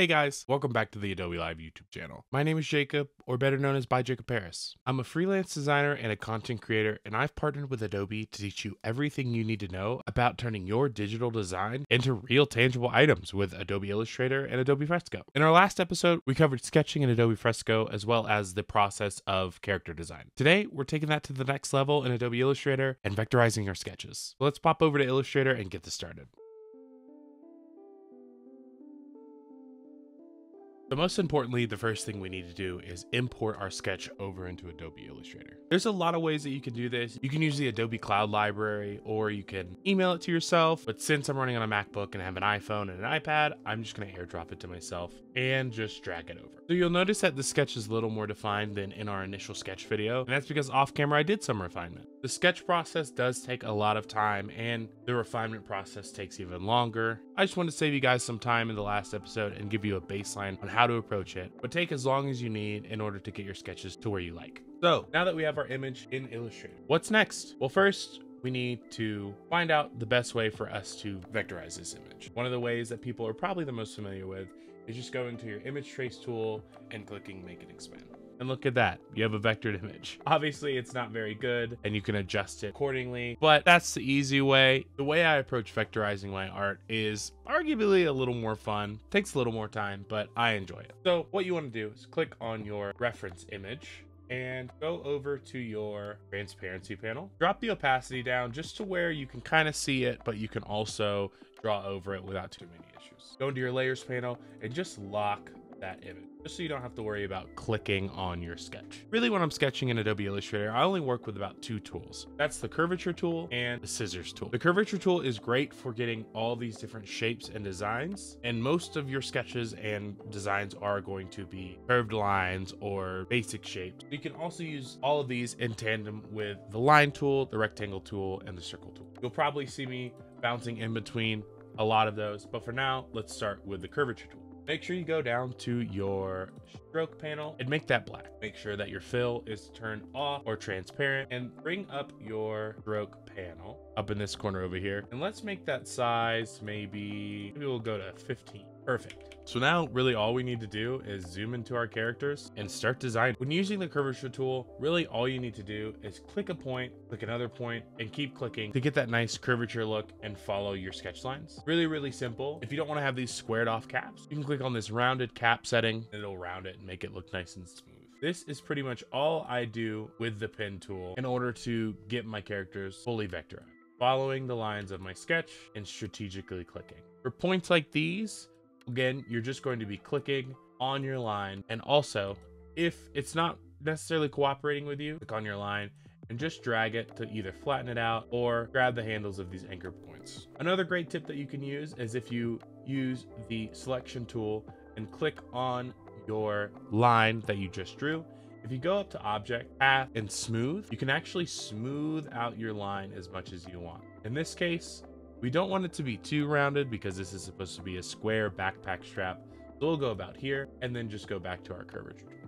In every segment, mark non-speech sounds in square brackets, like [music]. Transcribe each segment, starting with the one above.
Hey guys, welcome back to the Adobe Live YouTube channel. My name is Jacob, or better known as by Jacob Paris. I'm a freelance designer and a content creator, and I've partnered with Adobe to teach you everything you need to know about turning your digital design into real tangible items with Adobe Illustrator and Adobe Fresco. In our last episode, we covered sketching in Adobe Fresco as well as the process of character design. Today, we're taking that to the next level in Adobe Illustrator and vectorizing our sketches. Let's pop over to Illustrator and get this started. But most importantly, the first thing we need to do is import our sketch over into Adobe Illustrator. There's a lot of ways that you can do this. You can use the Adobe Cloud Library or you can email it to yourself. But since I'm running on a MacBook and I have an iPhone and an iPad, I'm just gonna airdrop it to myself and just drag it over. So you'll notice that the sketch is a little more defined than in our initial sketch video. And that's because off camera, I did some refinement. The sketch process does take a lot of time and the refinement process takes even longer. I just want to save you guys some time in the last episode and give you a baseline on how to approach it, but take as long as you need in order to get your sketches to where you like. So now that we have our image in Illustrator, what's next? Well, first, we need to find out the best way for us to vectorize this image. One of the ways that people are probably the most familiar with is just going to your image trace tool and clicking make it expand. And look at that, you have a vectored image. Obviously, it's not very good and you can adjust it accordingly, but that's the easy way. The way I approach vectorizing my art is arguably a little more fun, takes a little more time, but I enjoy it. So what you wanna do is click on your reference image and go over to your transparency panel. Drop the opacity down just to where you can kind of see it, but you can also draw over it without too many issues. Go into your layers panel and just lock that image just so you don't have to worry about clicking on your sketch. Really when I'm sketching in Adobe Illustrator, I only work with about two tools. That's the curvature tool and the scissors tool. The curvature tool is great for getting all these different shapes and designs, and most of your sketches and designs are going to be curved lines or basic shapes. You can also use all of these in tandem with the line tool, the rectangle tool, and the circle tool. You'll probably see me bouncing in between a lot of those, but for now, let's start with the curvature tool. Make sure you go down to your stroke panel and make that black. Make sure that your fill is turned off or transparent and bring up your stroke panel up in this corner over here. And let's make that size maybe, maybe we'll go to 15. Perfect. So now really all we need to do is zoom into our characters and start designing. When using the curvature tool, really all you need to do is click a point, click another point, and keep clicking to get that nice curvature look and follow your sketch lines. Really, really simple. If you don't want to have these squared off caps, you can click on this rounded cap setting and it'll round it and make it look nice and smooth. This is pretty much all I do with the pen tool in order to get my characters fully vectorized following the lines of my sketch and strategically clicking. For points like these, Again, you're just going to be clicking on your line. And also, if it's not necessarily cooperating with you, click on your line and just drag it to either flatten it out or grab the handles of these anchor points. Another great tip that you can use is if you use the selection tool and click on your line that you just drew, if you go up to object, path, and smooth, you can actually smooth out your line as much as you want. In this case, we don't want it to be too rounded because this is supposed to be a square backpack strap. So we'll go about here and then just go back to our curvature.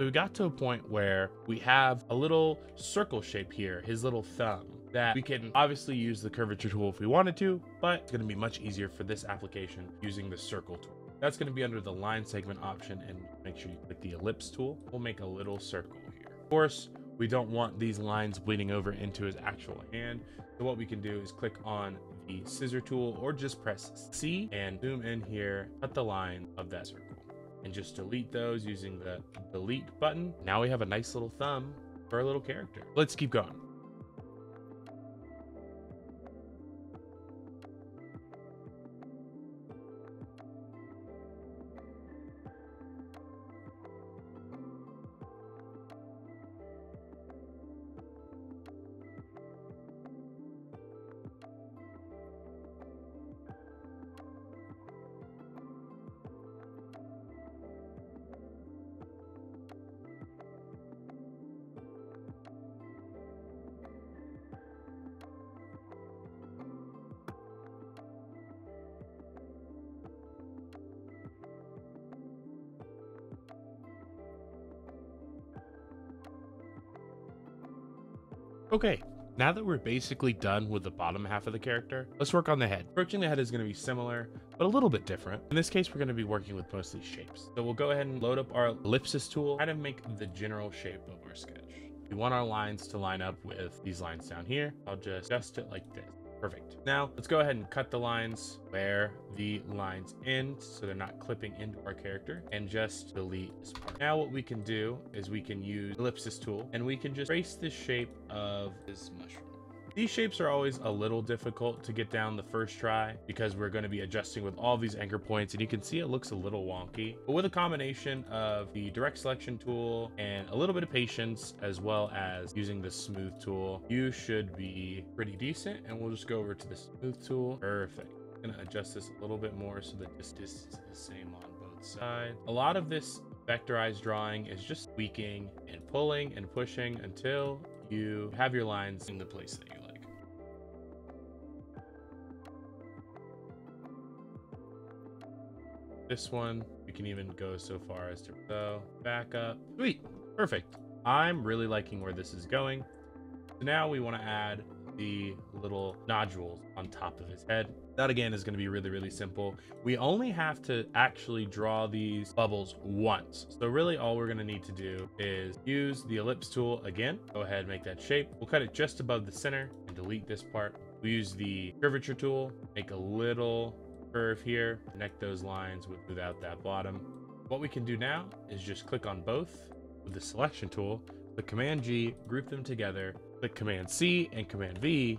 So we got to a point where we have a little circle shape here, his little thumb, that we can obviously use the curvature tool if we wanted to, but it's gonna be much easier for this application using the circle tool. That's gonna be under the line segment option and make sure you click the ellipse tool. We'll make a little circle here. Of course, we don't want these lines bleeding over into his actual hand. So what we can do is click on the scissor tool or just press C and zoom in here, cut the line of that circle and just delete those using the delete button. Now we have a nice little thumb for our little character. Let's keep going. Okay, now that we're basically done with the bottom half of the character, let's work on the head. Approaching the head is going to be similar, but a little bit different. In this case, we're going to be working with mostly shapes. So we'll go ahead and load up our ellipsis tool, kind of make the general shape of our sketch. We want our lines to line up with these lines down here. I'll just adjust it like this. Perfect. Now let's go ahead and cut the lines where the lines end so they're not clipping into our character and just delete this part. Now what we can do is we can use ellipsis tool and we can just trace the shape of this mushroom. These shapes are always a little difficult to get down the first try because we're going to be adjusting with all these anchor points and you can see it looks a little wonky. But with a combination of the direct selection tool and a little bit of patience as well as using the smooth tool, you should be pretty decent. And we'll just go over to the smooth tool. Perfect. I'm going to adjust this a little bit more so that this is the same on both sides. A lot of this vectorized drawing is just tweaking and pulling and pushing until you have your lines in the place that you This one, we can even go so far as to go back up. Sweet, perfect. I'm really liking where this is going. So now we want to add the little nodules on top of his head. That again is going to be really, really simple. We only have to actually draw these bubbles once. So really all we're going to need to do is use the ellipse tool again. Go ahead and make that shape. We'll cut it just above the center and delete this part. We use the curvature tool, make a little curve here, connect those lines with, without that bottom. What we can do now is just click on both with the selection tool, click Command G, group them together, click Command C and Command V,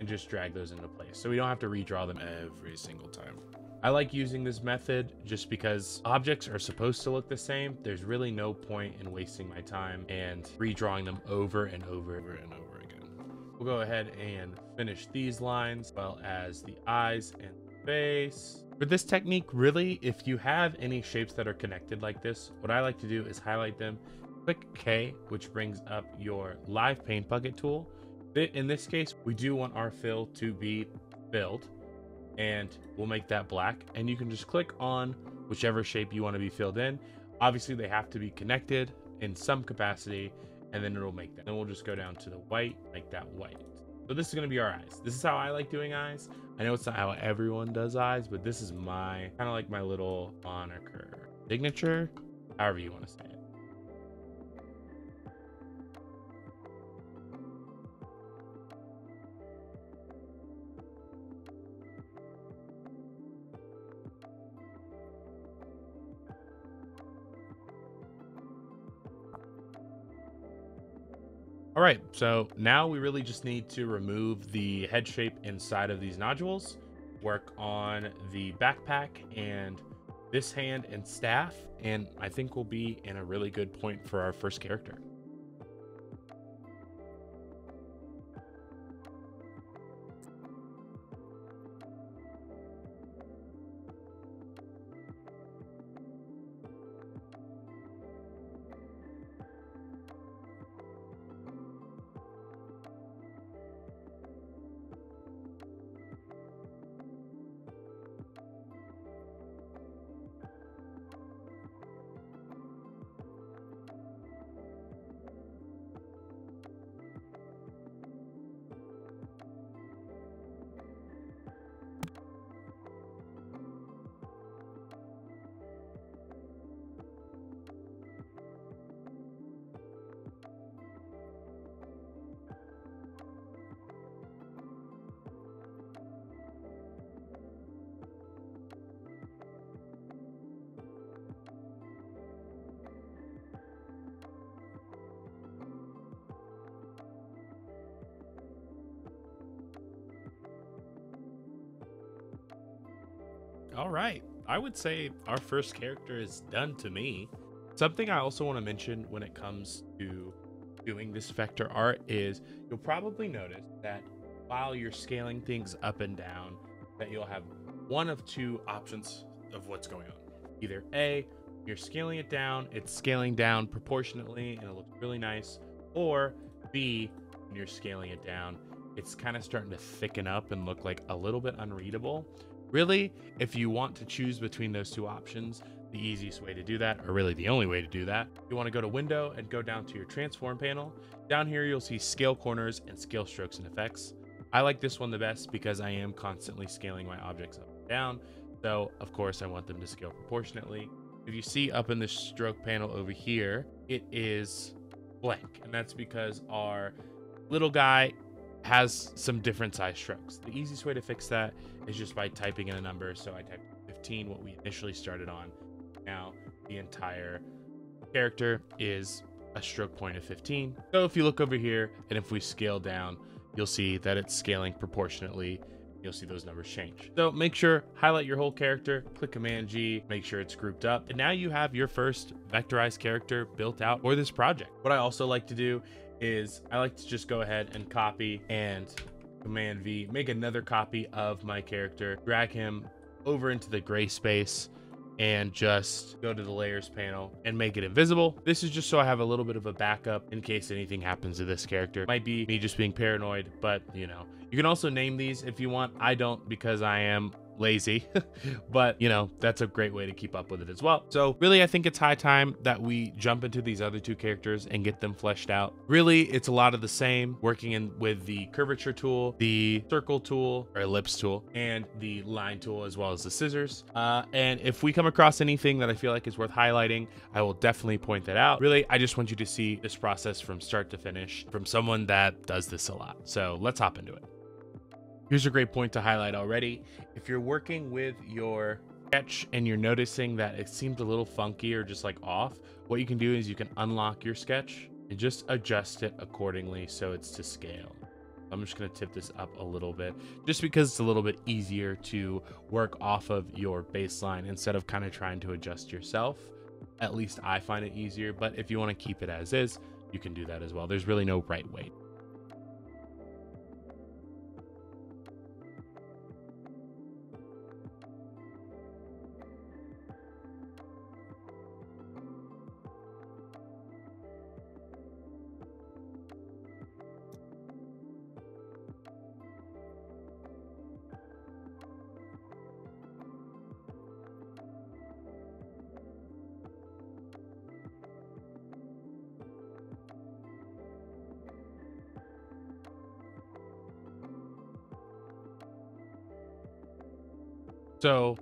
and just drag those into place. So we don't have to redraw them every single time. I like using this method just because objects are supposed to look the same. There's really no point in wasting my time and redrawing them over and over and over again. We'll go ahead and finish these lines, as well as the eyes and face. For this technique, really, if you have any shapes that are connected like this, what I like to do is highlight them, click K, which brings up your live paint bucket tool. In this case, we do want our fill to be filled and we'll make that black and you can just click on whichever shape you want to be filled in. Obviously they have to be connected in some capacity and then it'll make that. Then we'll just go down to the white, make that white. So this is going to be our eyes. This is how I like doing eyes. I know it's not how everyone does eyes, but this is my kind of like my little moniker signature, however you want to say it. All right, so now we really just need to remove the head shape inside of these nodules, work on the backpack and this hand and staff, and I think we'll be in a really good point for our first character. All right. I would say our first character is done to me. Something I also want to mention when it comes to doing this vector art is you'll probably notice that while you're scaling things up and down, that you'll have one of two options of what's going on. Either A, you're scaling it down, it's scaling down proportionately and it looks really nice, or B, when you're scaling it down, it's kind of starting to thicken up and look like a little bit unreadable. Really, if you want to choose between those two options, the easiest way to do that, or really the only way to do that. You want to go to window and go down to your transform panel. Down here, you'll see scale corners and scale strokes and effects. I like this one the best because I am constantly scaling my objects up and down. So of course I want them to scale proportionately. If you see up in the stroke panel over here, it is blank. And that's because our little guy has some different size strokes. The easiest way to fix that is just by typing in a number. So I typed 15, what we initially started on. Now the entire character is a stroke point of 15. So if you look over here and if we scale down, you'll see that it's scaling proportionately. You'll see those numbers change. So make sure, highlight your whole character, click Command G, make sure it's grouped up. And now you have your first vectorized character built out for this project. What I also like to do is I like to just go ahead and copy and Command V, make another copy of my character, drag him over into the gray space and just go to the layers panel and make it invisible. This is just so I have a little bit of a backup in case anything happens to this character. Might be me just being paranoid, but you know, you can also name these if you want. I don't because I am lazy, [laughs] but you know, that's a great way to keep up with it as well. So really, I think it's high time that we jump into these other two characters and get them fleshed out. Really, it's a lot of the same working in with the curvature tool, the circle tool or ellipse tool, and the line tool, as well as the scissors. Uh, and if we come across anything that I feel like is worth highlighting, I will definitely point that out. Really, I just want you to see this process from start to finish from someone that does this a lot. So let's hop into it. Here's a great point to highlight already. If you're working with your sketch and you're noticing that it seems a little funky or just like off, what you can do is you can unlock your sketch and just adjust it accordingly so it's to scale. I'm just going to tip this up a little bit just because it's a little bit easier to work off of your baseline instead of kind of trying to adjust yourself. At least I find it easier, but if you want to keep it as is, you can do that as well. There's really no right way. So,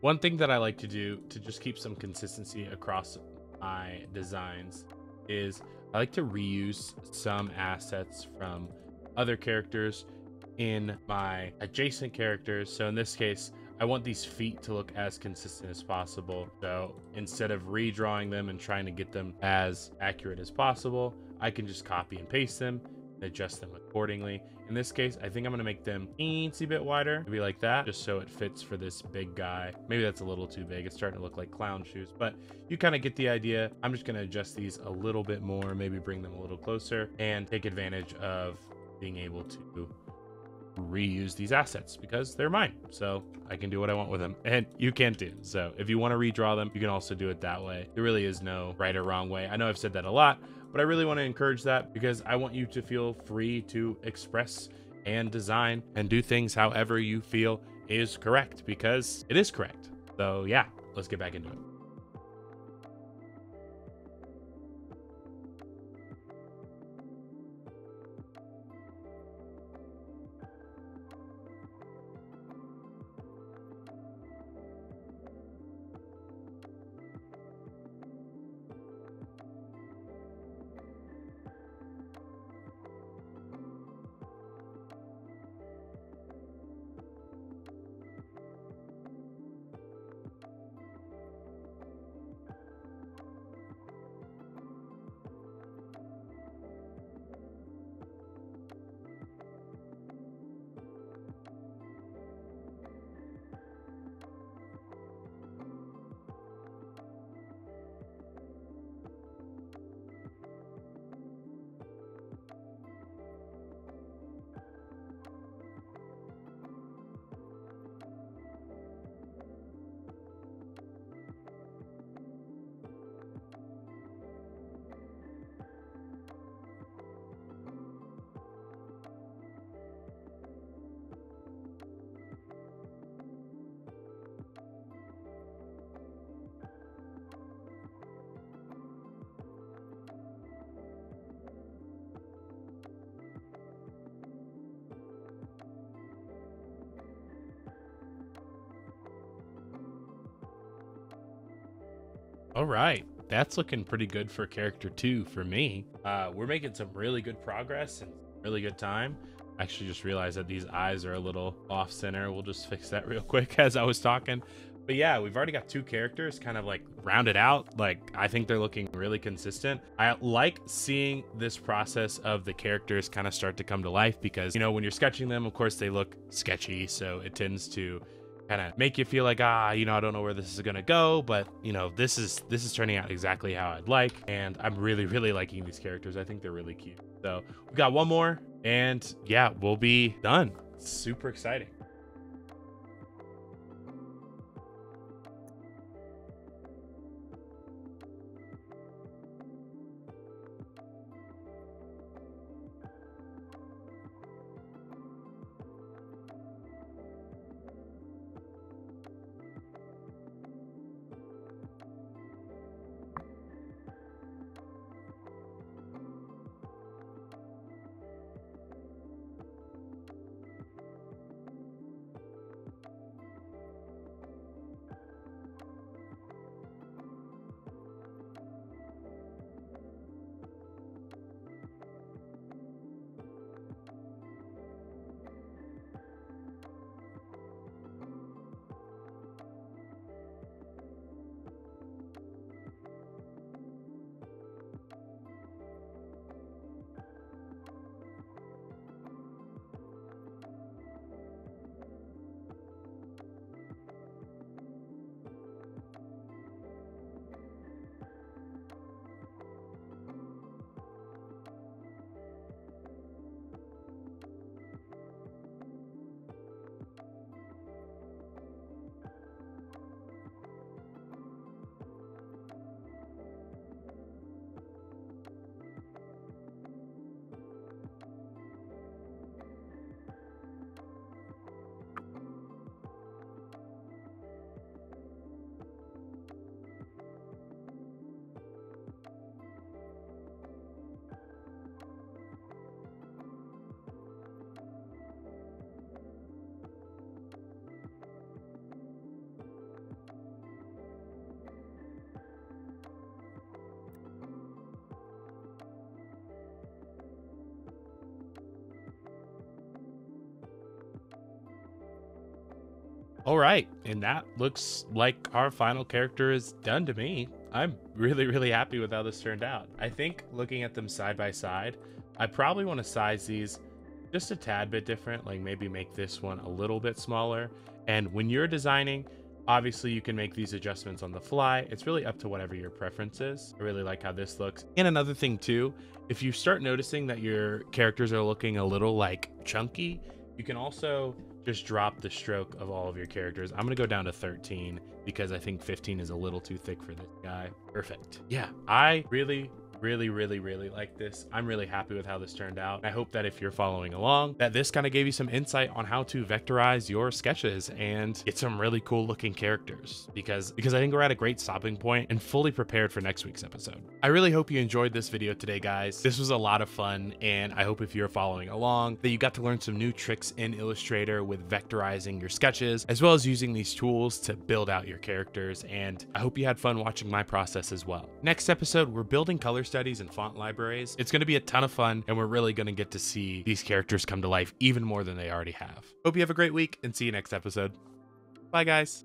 one thing that I like to do to just keep some consistency across my designs is I like to reuse some assets from other characters in my adjacent characters. So in this case, I want these feet to look as consistent as possible. So instead of redrawing them and trying to get them as accurate as possible, I can just copy and paste them adjust them accordingly. In this case, I think I'm gonna make them teensy bit wider, maybe like that, just so it fits for this big guy. Maybe that's a little too big. It's starting to look like clown shoes, but you kind of get the idea. I'm just gonna adjust these a little bit more, maybe bring them a little closer and take advantage of being able to reuse these assets because they're mine. So I can do what I want with them [laughs] and you can too. So if you want to redraw them, you can also do it that way. There really is no right or wrong way. I know I've said that a lot, but I really want to encourage that because I want you to feel free to express and design and do things however you feel is correct because it is correct. So yeah, let's get back into it. All right. That's looking pretty good for character two for me. Uh, we're making some really good progress and really good time. I actually just realized that these eyes are a little off center. We'll just fix that [laughs] real quick as I was talking. But yeah, we've already got two characters kind of like rounded out. Like, I think they're looking really consistent. I like seeing this process of the characters kind of start to come to life because, you know, when you're sketching them, of course, they look sketchy. So it tends to kind of make you feel like ah you know i don't know where this is to go but you know this is this is turning out exactly how i'd like and i'm really [laughs] really liking these characters. I think they're really cute. So we got one more and yeah we'll be done. Super exciting All right, and that looks like our final character is done to me. I'm really, really happy with how this turned out. I think looking at them side by side, I probably want to size these just a tad bit different, like maybe make this one a little bit smaller. And when you're designing, obviously you can make these adjustments on the fly. It's really up to whatever your preference is. I really like how this looks. And another thing too, if you start noticing that your characters are looking a little like chunky, you can also just drop the stroke of all of your characters. I'm going to go down to 13 because I think 15 is a little too thick for this guy. Perfect. Yeah, I really, really, really, really like this. I'm really happy with how this turned out. I hope that if you're following along, that this kind of gave you some insight on how to vectorize your sketches and get some really cool looking characters because, because I think we're at a great stopping point and fully prepared for next week's episode. I really hope you enjoyed this video today, guys. This was a lot of fun and I hope if you're following along that you got to learn some new tricks in Illustrator with vectorizing your sketches, as well as using these tools to build out your characters. And I hope you had fun watching my process as well. Next episode, we're building color studies and font libraries. It's going to be a ton of fun, and we're really going to get to see these characters come to life even more than they already have. Hope you have a great week and see you next episode. Bye, guys.